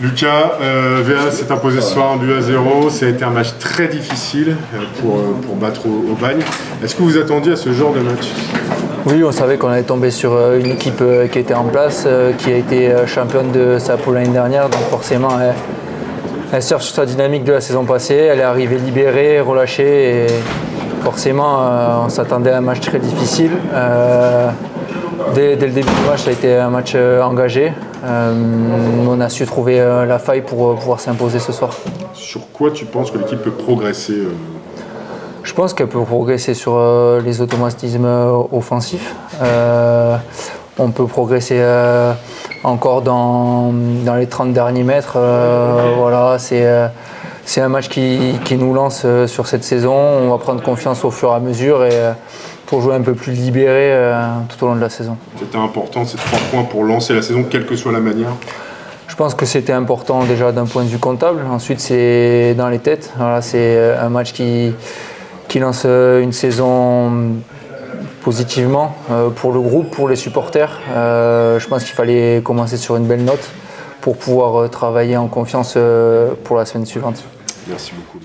Lucas, euh, VA s'est imposé ce soir en 2 à 0. Ça a été un match très difficile euh, pour, euh, pour battre au, bagne. Est-ce que vous attendiez à ce genre de match? Oui, on savait qu'on allait tomber sur une équipe qui était en place, qui a été championne de sa poule l'année dernière. Donc forcément, elle, elle sur sa dynamique de la saison passée. Elle est arrivée libérée, relâchée. Et forcément, on s'attendait à un match très difficile. Dès, dès le début du match, ça a été un match euh, engagé. Euh, on a su trouver euh, la faille pour pouvoir s'imposer ce soir. Sur quoi tu penses que l'équipe peut progresser Je pense qu'elle peut progresser sur les automatismes offensifs. Euh, on peut progresser encore dans, dans les 30 derniers mètres. Euh, voilà, c'est c'est un match qui, qui nous lance sur cette saison. On va prendre confiance au fur et à mesure et pour jouer un peu plus libéré euh, tout au long de la saison. C'était important ces trois points pour lancer la saison, quelle que soit la manière Je pense que c'était important déjà d'un point de vue comptable. Ensuite, c'est dans les têtes. Voilà, c'est euh, un match qui, qui lance euh, une saison positivement euh, pour le groupe, pour les supporters. Euh, je pense qu'il fallait commencer sur une belle note pour pouvoir travailler en confiance pour la semaine suivante. Merci beaucoup.